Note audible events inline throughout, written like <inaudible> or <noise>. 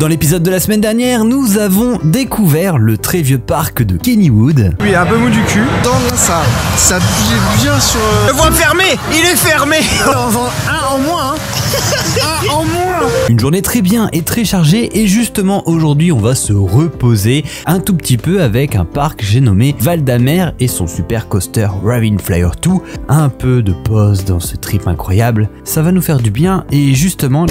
Dans l'épisode de la semaine dernière, nous avons découvert le très vieux parc de Kennywood. Oui, un peu mou du cul. Dans ça, ça bougeait bien sur. euh, Le voie fermé Il est fermé <laughs> un en moins, hein. un en moins. Une journée très bien et très chargée et justement aujourd'hui on va se reposer un tout petit peu avec un parc j'ai nommé Val d'Amer et son super coaster Raving Flyer 2. Un peu de pause dans ce trip incroyable, ça va nous faire du bien et justement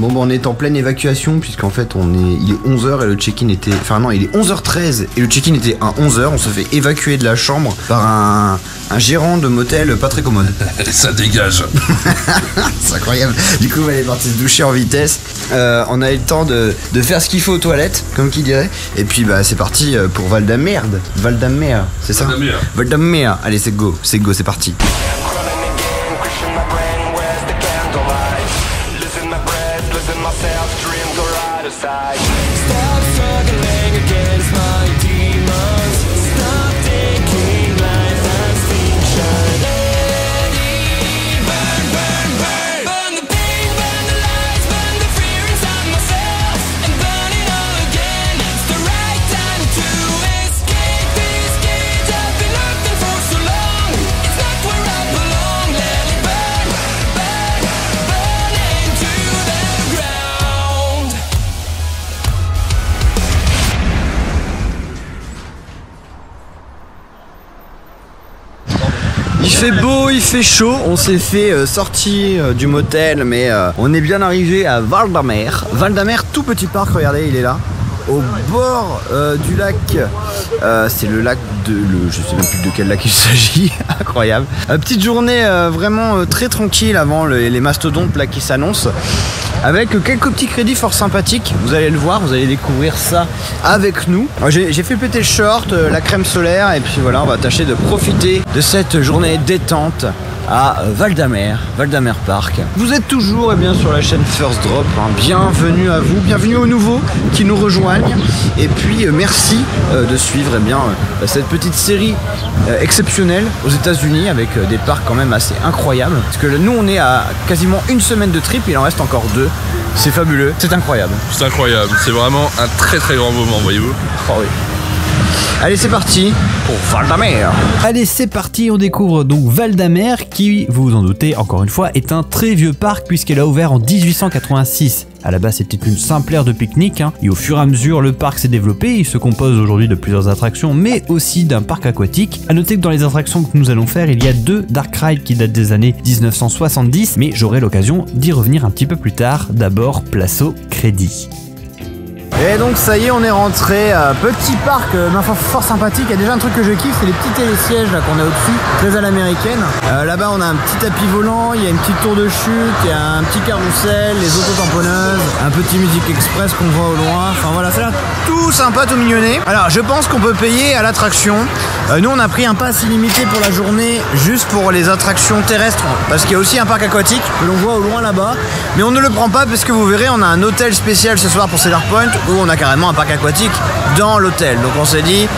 Bon, bah, on est en pleine évacuation, puisqu'en fait, on est, il est 11h et le check-in était. Enfin, non, il est 11h13 et le check-in était à 11h. On se fait évacuer de la chambre par un, un gérant de motel pas très commode. <laughs> Ça dégage. <laughs> C'est incroyable. Du coup, elle est partie se doucher en vitesse. Euh, on a eu le temps de, de faire ce qu'il faut aux toilettes, comme qui dirait. Et puis, bah, c'est parti euh, pour Val d'Amerde. Val d'Amer, c'est ça Val d'Amer. Allez, c'est go, c'est go, c'est parti. side. Il fait beau, il fait chaud. On s'est fait euh, sortir euh, du motel, mais euh, on est bien arrivé à Val d'Amer. Val d'Amer, tout petit parc, regardez, il est là. Au bord euh, du lac, Euh, c'est le lac de. Le, je sais même plus de quel lac il <laughs> s'agit, incroyable. Euh, petite journée vraiment très tranquille avant le- les mastodontes là qui s'annoncent. Avec quelques petits crédits fort sympathiques, vous allez le voir, vous allez découvrir ça avec nous. J'ai fait péter le short, la crème solaire, et puis voilà, on va tâcher de profiter de cette journée détente à euh, Val d'Amer, Val d'Amer Park. Vous êtes toujours eh bien, sur la chaîne First Drop, hein. bienvenue à vous, bienvenue aux nouveaux qui nous rejoignent, et puis euh, merci euh, de suivre eh bien, euh, cette petite série exceptionnelle aux États-Unis avec des parcs quand même assez incroyables. Parce que nous on est à quasiment une semaine de trip, il en reste encore deux. C'est fabuleux, c'est incroyable. C'est incroyable. C'est vraiment un très très grand moment, voyez-vous. Oh oui. Allez, c'est parti pour Val d'Amer. Allez, c'est parti, on découvre donc Val d'Amer qui, vous vous en doutez, encore une fois, est un très vieux parc puisqu'elle a ouvert en 1886. À la base, c'était une simple aire de pique-nique, hein, et au fur et à mesure, le parc s'est développé. Il se compose aujourd'hui de plusieurs attractions, mais aussi d'un parc aquatique. À noter que dans les attractions que nous allons faire, il y a deux Dark Ride qui datent des années 1970, mais j'aurai l'occasion d'y revenir un petit peu plus tard. D'abord, place au crédit. Et donc ça y est, on est rentré. petit parc, euh, ma foi, fort sympathique. Il y a déjà un truc que je kiffe, c'est les petits télésièges qu'on a au-dessus, très à l'américaine. Euh, Là-bas, on a un petit tapis volant, il y a une petite tour de chute, il y a un petit carrousel, les autotamponneuses, un petit musique express qu'on voit au loin. Enfin voilà, l'air tout sympa, tout mignonné. Alors, je pense qu'on peut payer à l'attraction. Euh, nous, on a pris un pass illimité pour la journée, juste pour les attractions terrestres, parce qu'il y a aussi un parc aquatique que l'on voit au loin là-bas. Mais on ne le prend pas parce que vous verrez, on a un hôtel spécial ce soir pour Cedar Point où on a carrément un parc aquatique dans l'hôtel. Donc on s'est dit,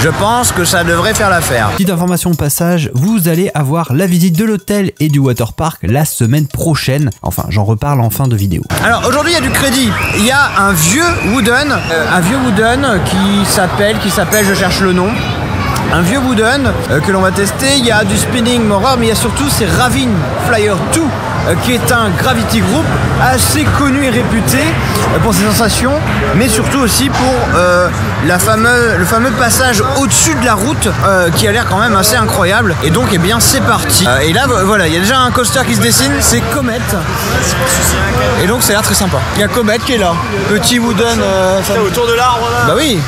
je pense que ça devrait faire l'affaire. Petite information au passage, vous allez avoir la visite de l'hôtel et du waterpark la semaine prochaine. Enfin, j'en reparle en fin de vidéo. Alors aujourd'hui il y a du crédit. Il y a un vieux wooden, euh, un vieux wooden qui s'appelle, qui s'appelle, je cherche le nom. Un vieux wooden euh, que l'on va tester. Il y a du spinning horror, mais il y a surtout c'est Ravin Flyer 2 euh, qui est un gravity group assez connu et réputé euh, pour ses sensations, mais surtout aussi pour la fameuse, le fameux passage au-dessus de la route qui a l'air quand même assez incroyable. Et donc, eh bien, c'est parti. Et là, voilà, il y a déjà un coaster qui se dessine, c'est Comet. Et donc, ça a l'air très sympa. Il y a Comet qui est là, petit wooden. Autour de l'arbre là bah oui.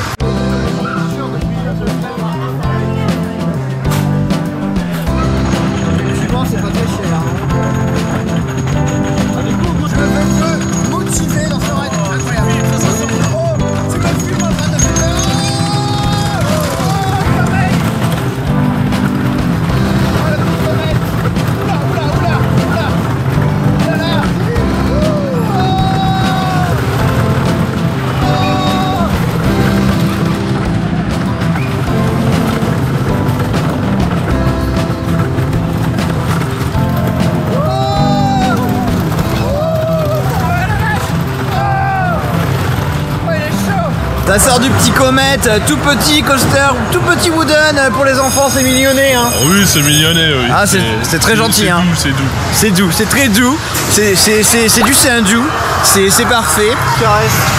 Ça sort du petit Comet, euh, tout petit coaster, tout petit wooden euh, pour les enfants, c'est mignonné. Hein. Oui, c'est mignonné, oui. Ah, c'est- très gentil, C'est hein. doux, c'est doux. C'est doux, c'est très doux, c'est c'est- c'est- c'est du c'est un doux, c'est c'est parfait.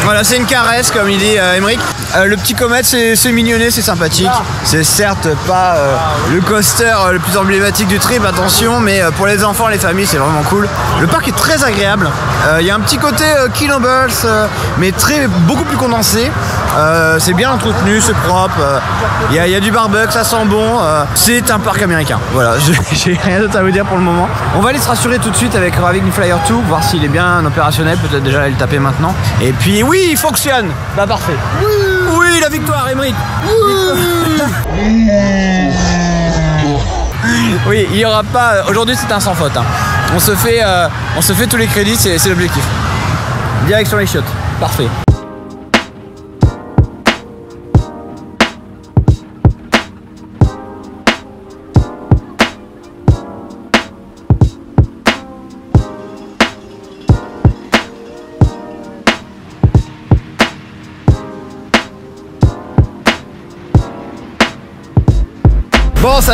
Voilà, c'est une caresse comme il dit euh, Emmerich. Euh, le petit Comet, c'est mignonné, c'est sympathique. C'est certes pas euh, le coaster le plus emblématique du trip, attention, mais euh, pour les enfants, les familles, c'est vraiment cool. Le parc est très agréable. Euh, Il y a un petit côté euh, euh, mais très beaucoup plus condensé. Euh, c'est bien entretenu, c'est propre. euh, Il y, a- il y a du barbecue, ça sent bon. euh, c'est un parc américain. Voilà, <laughs> j'ai rien d'autre à vous dire pour le moment. On va aller se rassurer tout de suite avec Raving Flyer 2, voir s'il est bien opérationnel. Peut-être déjà aller le taper maintenant. Et puis oui, il fonctionne. Bah parfait. Oui, la victoire, Emmerich. Oui, il y aura pas. Aujourd'hui, c'est un sans faute. hein. On se fait, euh, on se fait tous les crédits, c'est c'est l'objectif. Direction les chiottes. Parfait.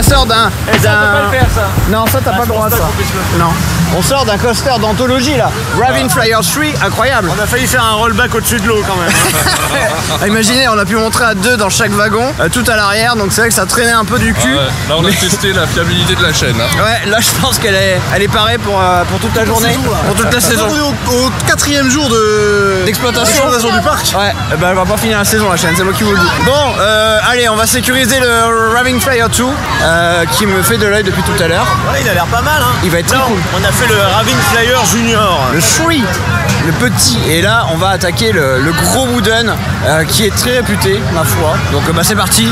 Ça sort d'un. Ça, d'un- on peut pas le faire, ça. Non, ça, t'as pas le droit, ça. Non. On sort d'un coaster d'anthologie, là. Raving Flyer 3, incroyable. On a failli faire un rollback au-dessus de l'eau quand même. hein. Ah, <laughs> Imaginez, on a pu montrer à deux dans chaque wagon, euh, tout à l'arrière, donc c'est vrai que ça traînait un peu du Ah cul. ouais, Là, on a testé la fiabilité de la chaîne. hein. Ouais, là je pense qu'elle est, elle est parée pour, euh, pour toute la journée, pour toute la saison. On est au, au quatrième jour de D'exploitation du parc. Ouais, eh ben, elle va pas finir la saison la chaîne, c'est moi qui vous le dis. Bon, euh, allez, on va sécuriser le Raving Flyer 2 euh, qui me fait de l'œil depuis tout à l'heure. Ouais, il a l'air pas mal. Hein. Il va être Là, très cool. On a fait le Raving Flyer Junior. Le Shui, le petit. Et là, on va attaquer le, gros Wooden euh, qui est très réputé, ma foi. Donc euh, bah, c'est parti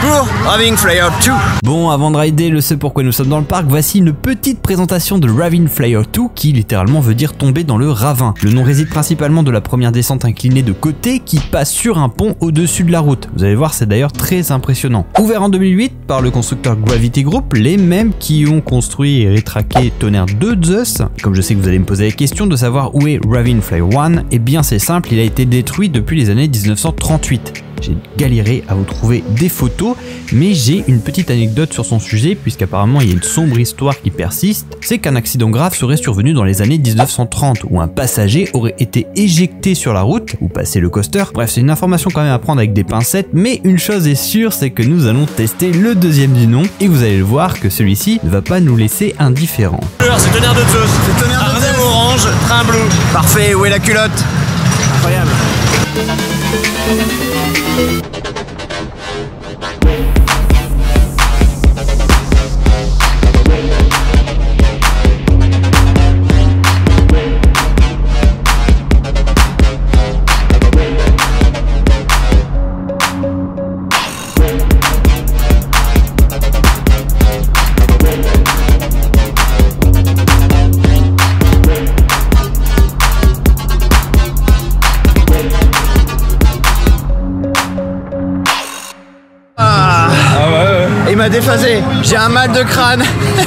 pour Raving Flyer 2. Bon, avant de rider le ce pourquoi nous sommes dans le parc, voici une petite présentation de Ravine Flyer 2 qui littéralement veut dire tomber dans le ravin. Le nom réside principalement de la première descente inclinée de côté qui passe sur un pont au-dessus de la route. Vous allez voir, c'est d'ailleurs très impressionnant. Ouvert en 2008 par le constructeur Gravity Group, les mêmes qui ont construit et rétraqué Tonnerre 2 Zeus. Comme je sais que vous allez me poser la question de savoir où est Ravine Flyer 1, eh bien c'est simple, il a été détruit depuis les années 1938. J'ai galéré à vous trouver des photos, mais j'ai une petite anecdote sur son sujet, puisqu'apparemment il y a une sombre histoire qui persiste. C'est qu'un accident grave serait survenu dans les années 1930, où un passager aurait été éjecté sur la route, ou passé le coaster. Bref, c'est une information quand même à prendre avec des pincettes, mais une chose est sûre, c'est que nous allons tester le deuxième du nom, et vous allez le voir que celui-ci ne va pas nous laisser indifférents. C'est tonnerre de Zeus. C'est tonnerre de Zeus. orange, train bleu. Parfait, où est la culotte? Incroyable. Ah, un mal de crâne.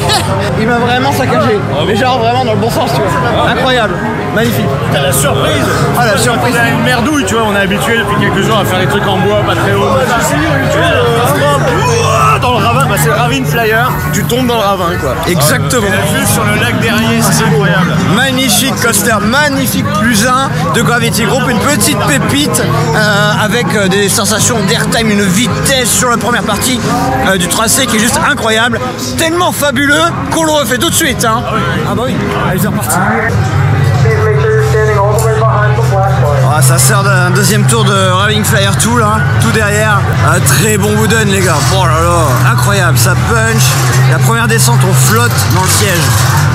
<laughs> Il m'a vraiment saccagé. Mais genre vraiment dans le bon sens, tu vois. Incroyable, magnifique. T'as la surprise. Ah, la surprise. On a une merdouille, tu vois. On est habitué depuis quelques jours à faire des trucs en bois, pas très haut. Bah, c'est le Ravine Flyer. Tu tombes dans le ravin, quoi. Exactement. Et la vue sur le lac derrière, c'est incroyable. Magnifique coaster, magnifique plus un de Gravity Group, une petite pépite euh, avec euh, des sensations d'airtime, une vitesse sur la première partie euh, du tracé qui est juste incroyable, tellement fabuleux qu'on le refait tout de suite. Hein. Ah bah oui, allez c'est reparti. Ah, ça sert d'un deuxième tour de Raving Flyer 2 là, tout derrière. Un très bon wooden les gars. Oh là incroyable, ça punch. La première descente on flotte dans le siège.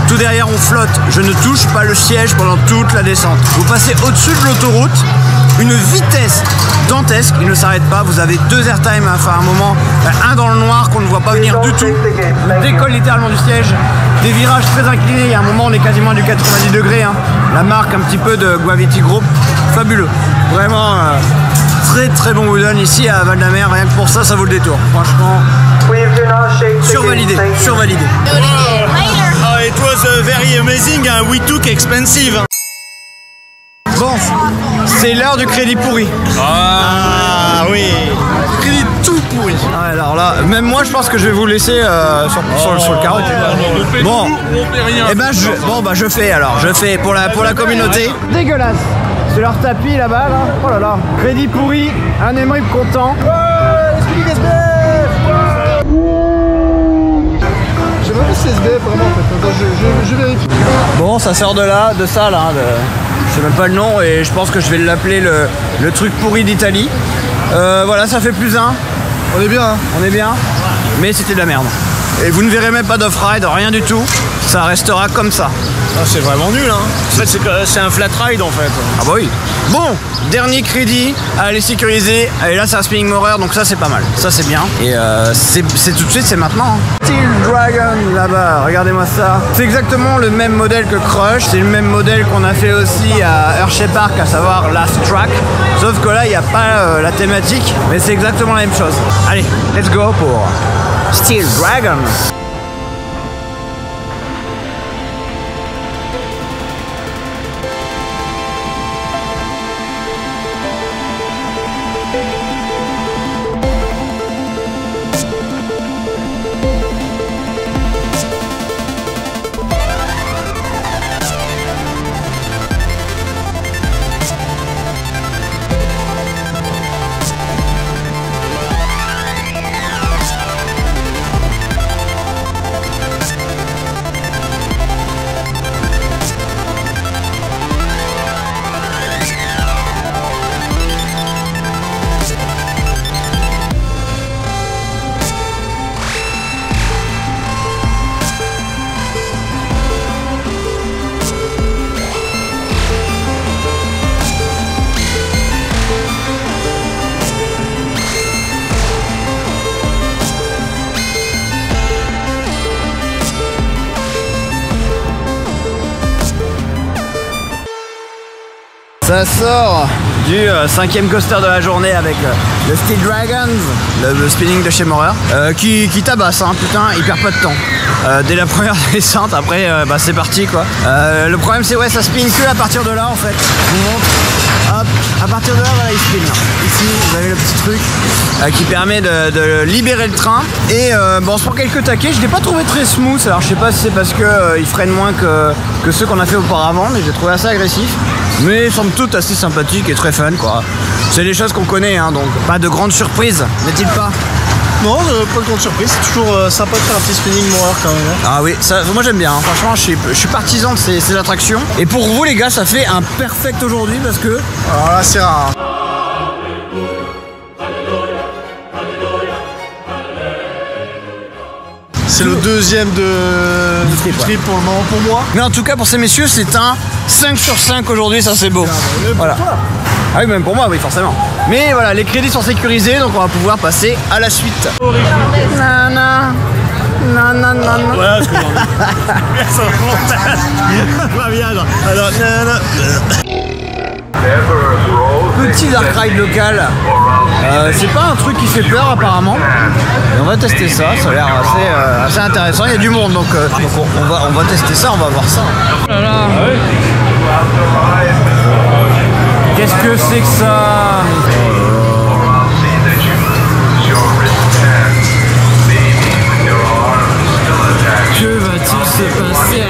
Tout derrière on flotte. Je ne touche pas le siège pendant toute la descente. Vous passez au-dessus de l'autoroute, une vitesse dantesque, il ne s'arrête pas. Vous avez deux airtime à faire un moment, un dans le noir qu'on ne voit pas venir du tout. Décolle littéralement du siège. Des virages très inclinés, il y a un moment on est quasiment du 90 degrés. hein. La marque un petit peu de Gravity Group, fabuleux. Vraiment euh, très très bon wooden ici à Val d'Amer, rien que pour ça ça vaut le détour. Franchement, survalidé, survalidé. Ah, it was very amazing. We took expensive. Bon, c'est l'heure du crédit pourri. Ah, Ah, alors là, même moi je pense que je vais vous laisser euh, sur, sur le- sur le carreau. On paie Bon. tout, on rien. Eh ben je, bon bah je fais alors, je fais pour la pour la communauté. Dégueulasse. C'est leur tapis là-bas là. Oh là là. Crédit pourri, un émeric content. J'ai pas vu SBF vraiment en fait. Je, je, je vérifie. Bon, ça sort de là, de ça là. de- Je sais même pas le nom et je pense que je vais l'appeler le, le truc pourri d'Italie. Euh, voilà, ça fait plus un. On est bien, hein. On est bien. Mais c'était de la merde. Et vous ne verrez même pas d'off-ride, rien du tout. Ça restera comme ça. Ah, c'est vraiment nul, hein. En fait, c'est que- c'est un flat ride, en fait. Ah bah oui. Bon, dernier crédit à aller sécuriser. Et là, c'est un spinning morer, donc ça, c'est pas mal. Ça, c'est bien. Et euh, c'est c'est tout de suite, c'est maintenant. hein. Steel Dragon, là-bas, regardez-moi ça. C'est exactement le même modèle que Crush. C'est le même modèle qu'on a fait aussi à Hershey Park, à savoir Last Track. Sauf que là, il n'y a pas euh, la thématique, mais c'est exactement la même chose. Allez, let's go pour Steel Dragon. Ça sort euh, cinquième coaster de la journée avec euh, le Steel Dragons, le, spinning de chez Morer, euh, qui, qui tabasse, hein, putain, il perd pas de temps. Dès la première <laughs> descente, après, bah, c'est parti quoi. Le problème, c'est ouais, ça spin que à partir de là en fait. Je vous montre. Hop, à partir de là, voilà, il spin. Ici, vous avez le petit truc qui permet de, de libérer le train. Et bon, on se prend quelques taquets. Je l'ai pas trouvé très smooth. Alors, je sais pas si c'est parce que euh, freine moins que, que ceux qu'on a fait auparavant, mais j'ai trouvé assez agressif. Mais somme toute assez sympathique et très fun quoi. C'est des choses qu'on connaît, hein, donc pas de grande surprise, n'est-il pas Non, euh, pas de grande surprise. C'est toujours euh, sympa de faire un petit spinning morer quand même. hein. Ah oui, ça, moi j'aime bien. hein. Franchement, je suis, je suis partisan de ces, ces attractions. Et pour vous les gars, ça fait un perfect aujourd'hui parce que Alors là, c'est rare. hein. C'est le deuxième de trip, ouais. trip pour le moment pour moi. Mais en tout cas, pour ces messieurs, c'est un 5 sur 5 aujourd'hui, ça c'est beau. Voilà. Ah oui, même pour moi, oui, forcément. Mais voilà, les crédits sont sécurisés, donc on va pouvoir passer à la suite. Nana. Nana. Voilà ce que j'en ai. Ça montage. <laughs> Pas bien, alors. Alors, nanana. Petit dark ride local. Euh, c'est pas un truc qui fait peur apparemment. Et on va tester ça, ça a l'air assez, euh, assez intéressant. Il y a du monde donc, euh, donc on, on va, on va tester ça, on va voir ça. Qu'est-ce que c'est que ça Que va-t-il se passer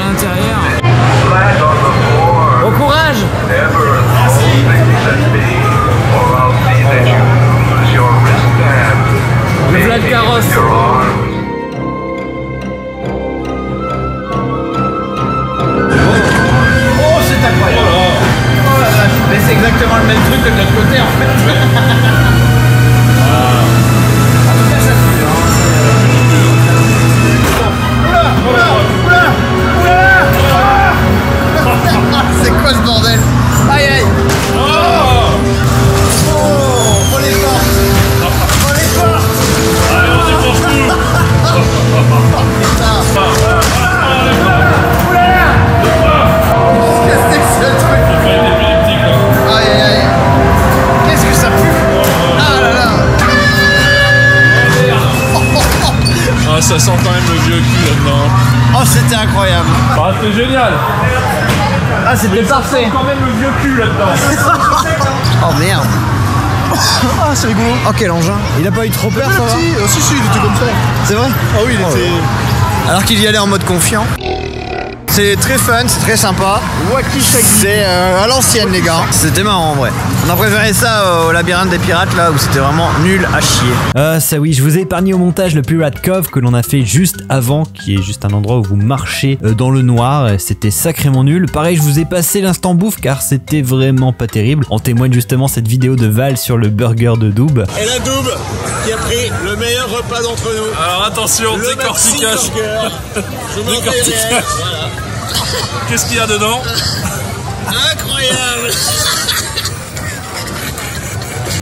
c'est génial. Ah c'était parfait Quand même le vieux cul là-dedans. <laughs> Oh merde Ah, c'est rigolo. Oh, quel engin Il a pas eu trop peur, ça va Si, euh, si, si, il était comme ça. C'est vrai Ah oui, il Oh, était. Alors qu'il y allait en mode confiant. C'est très fun, c'est très sympa. C'est euh, à l'ancienne, les gars. C'était marrant en vrai. On a préféré ça euh, au labyrinthe des pirates là où c'était vraiment nul à chier. Ah ça oui, je vous ai épargné au montage le Pirate Cove que l'on a fait juste avant, qui est juste un endroit où vous marchez euh, dans le noir. Euh, C'était sacrément nul. Pareil, je vous ai passé l'instant bouffe car c'était vraiment pas terrible. En témoigne justement cette vidéo de Val sur le burger de Doub. Et la double qui a pris le meilleur repas d'entre nous. Alors attention, Le décortiquage. <laughs> Je m'en Décortiquage. Qu'est-ce qu'il y a dedans Incroyable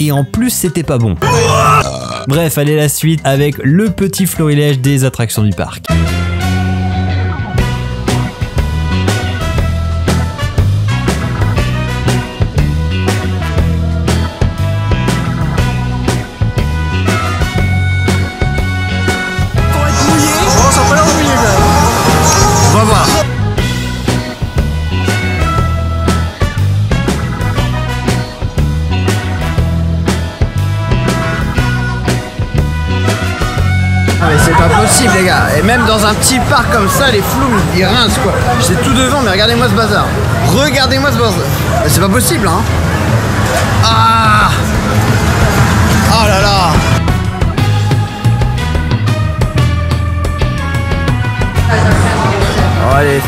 Et en plus, c'était pas bon. Bref, allez la suite avec le petit florilège des attractions du parc. Même dans un petit parc comme ça les floues ils rincent quoi. J'étais tout devant mais regardez-moi ce bazar. Regardez-moi ce bazar. C'est pas possible hein. Ah Oh là là. Oh, allez,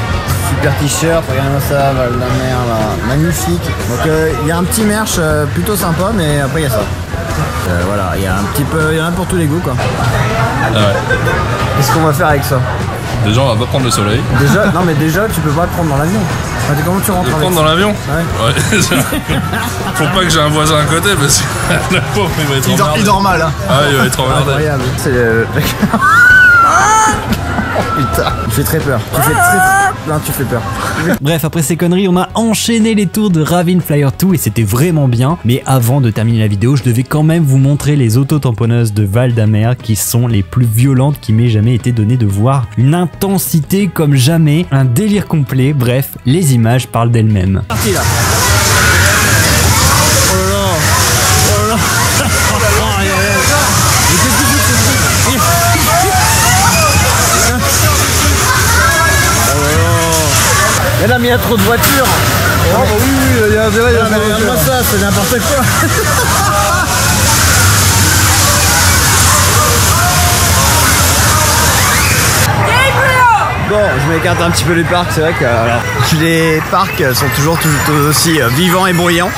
super t-shirt, regardez-moi ça, la mer là, magnifique. Donc euh, il y a un petit merch euh, plutôt sympa, mais après il y a ça. Euh, voilà, il y a un petit peu, il y en a pour tous les goûts quoi. Qu'est-ce qu'on va faire avec ça Déjà, on va pas prendre le soleil. Déjà, non mais déjà tu peux pas le prendre dans l'avion. Enfin, tu- comment tu rentres Le avec prendre ça dans l'avion Ouais. Ouais. <laughs> Faut pas que j'ai un voisin à côté parce que <laughs> le pauvre il va être Il dort, il dort mal. Hein. Ah, il va être emmerdé. Incroyable. C'est le. <laughs> Oh, Putain, tu fais très peur. Tu fais très. Non, tu fais peur. <laughs> Bref, après ces conneries, on a enchaîné les tours de Ravine Flyer 2 et c'était vraiment bien. Mais avant de terminer la vidéo, je devais quand même vous montrer les auto-tamponneuses de Val d'Amer qui sont les plus violentes qui m'aient jamais été donné de voir. Une intensité comme jamais, un délire complet. Bref, les images parlent d'elles-mêmes. Parti là. Mais là, mais il y a trop de voitures. Oh, bah oui, oui, il y a, là, il y a Ah, de regarde-moi voiture. ça, c'est n'importe quoi. Bon, je m'écarte un petit peu du parc, c'est vrai que alors, les parcs sont toujours tout, tout aussi euh, vivants et bruyants.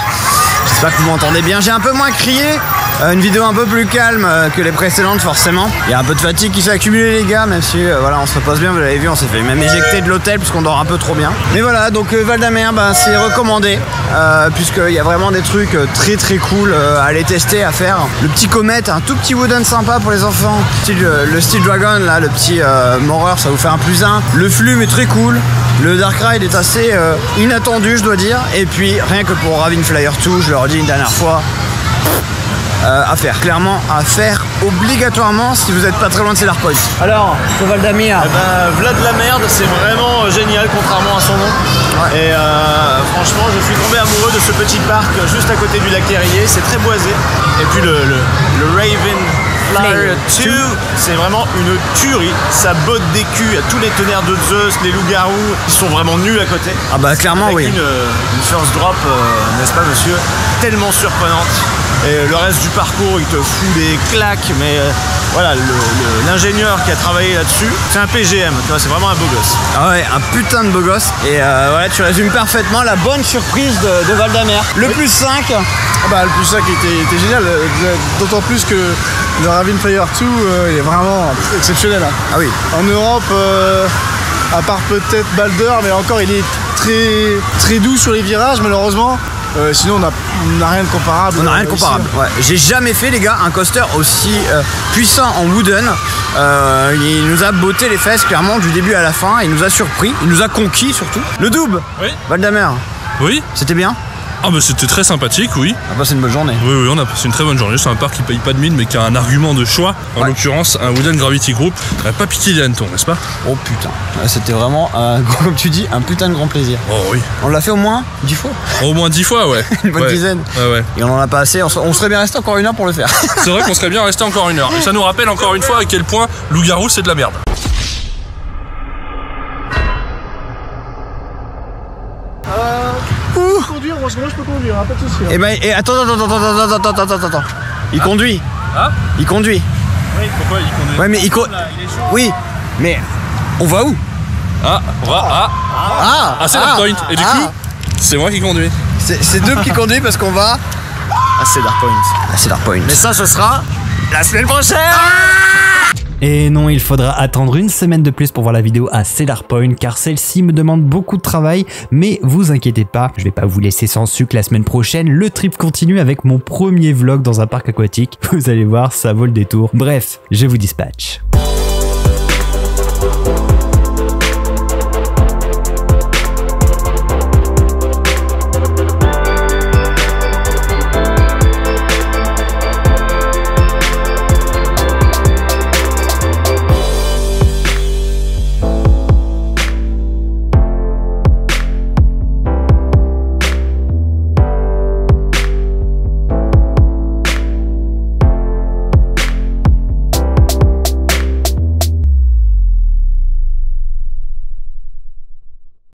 J'espère que vous m'entendez bien. J'ai un peu moins crié. Euh, une vidéo un peu plus calme euh, que les précédentes forcément. Il y a un peu de fatigue qui s'est accumulée les gars, même si euh, voilà on se repose bien, vous l'avez vu, on s'est fait même éjecter de l'hôtel puisqu'on dort un peu trop bien. Mais voilà, donc Val d'Amer, ben, c'est recommandé puisqu'il y a vraiment des trucs très très cool à aller tester, à faire. Le petit comète, un tout petit wooden sympa pour les enfants. Le Steel Dragon là, le petit Moreur, ça vous fait un plus un. Le flume est très cool. Le Dark Ride est assez inattendu, je dois dire. Et puis, rien que pour Ravine Flyer 2, je leur dis une dernière fois, euh, à faire. Clairement, à faire obligatoirement si vous n'êtes pas très loin de Cedar Point. Alors, pour Val d'Amir, Eh ben, Vlad la merde, c'est vraiment euh, génial contrairement à son nom. Et euh, franchement, je suis tombé amoureux de ce petit parc juste à côté du lac Terrier. C'est très boisé. Et puis le, le, le Raven Flyer 2, c'est vraiment une tuerie. Ça botte des culs à tous les tonnerres de Zeus, les loups-garous. Ils sont vraiment nuls à côté. ah bah clairement Avec oui. une, euh, une first drop, euh, n'est-ce pas monsieur? Tellement surprenante. Et le reste du parcours, il te fout des claques, mais euh, voilà, l'ingénieur qui a travaillé là-dessus, c'est un PGM, tu vois, c'est vraiment un beau gosse. Ah ouais, un putain de beau gosse. Et euh, ouais, tu résumes parfaitement la bonne surprise de, de Val d'Amer. Le plus 5. Ah bah, le plus ça qui était, était génial, d'autant plus que le Ravine Flyer 2, euh, il est vraiment exceptionnel. hein. Ah oui. En Europe, euh, à part peut-être Balder, mais encore il est très, très doux sur les virages, malheureusement. Euh, sinon, on n'a rien de comparable. On n'a rien de comparable. Ouais. J'ai jamais fait, les gars, un coaster aussi euh, puissant en wooden. Euh, il nous a botté les fesses clairement du début à la fin. Il nous a surpris. Il nous a conquis surtout. Le double. Oui. Val d'Amer. Oui C'était bien. Ah bah c'était très sympathique, oui. On a passé une bonne journée. Oui, oui, on a passé une très bonne journée. C'est un parc qui paye pas de mine, mais qui a un argument de choix. En Ouais. l'occurrence, un Wooden Gravity Group. Euh, Pas piqué les hannetons, n'est-ce pas? Oh putain. C'était vraiment, un, comme tu dis, un putain de grand plaisir. Oh oui. On l'a fait au moins 10 fois. Au moins dix fois, ouais. <laughs> Une bonne Ouais. dizaine. Ouais, ouais. Et on en a pas assez. On, on serait bien resté encore une heure pour le faire. C'est vrai qu'on serait bien resté encore une heure. Et ça nous rappelle encore une fois à quel point loup-garou c'est de la merde. sinon je peux conduire, hein, pas de soucis. Hein. Et eh ben, eh, et attends, attends, attends, attends, attends, attends, attends. Il conduit. Hein Il conduit. Oui, pourquoi il conduit Ouais, mais il. Oui, mais on va où? Ah, on va ah. Ah, ah, ah c'est la ah, point. Et du coup, ah. c'est moi qui conduis. C'est Dub qui conduit parce qu'on va ah, à Cedar Point. À Cedar Point. Mais ça, ce sera la semaine prochaine. Et non, il faudra attendre une semaine de plus pour voir la vidéo à Cedar Point car celle-ci me demande beaucoup de travail, mais vous inquiétez pas, je vais pas vous laisser sans sucre la semaine prochaine, le trip continue avec mon premier vlog dans un parc aquatique, <laughs> vous allez voir, ça vaut le détour. Bref, je vous dispatch.